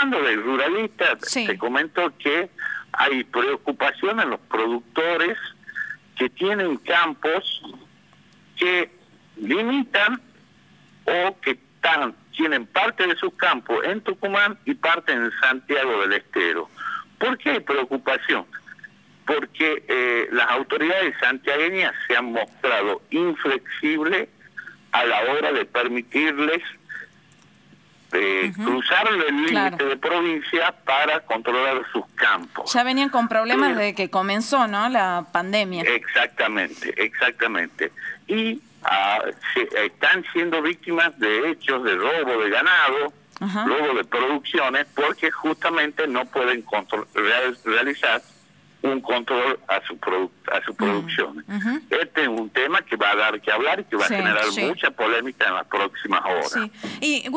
hablando de ruralistas, te comento que hay preocupación en los productores que tienen campos que limitan o que están, tienen parte de sus campos en Tucumán y parte en Santiago del Estero. ¿Por qué hay preocupación? Porque eh, las autoridades santiagueñas se han mostrado inflexibles a la hora de permitirles eh, cruzar el límite de provincia para controlar sus campos. Ya venían con problemas desde que comenzó, ¿no? La pandemia. Exactamente, exactamente. Y ah, están siendo víctimas de hechos de robo de ganado, robo de producciones, porque justamente no pueden realizar un control a su a su producción. Este es un tema que va a dar que hablar y que va a generar mucha polémica en las próximas horas. Y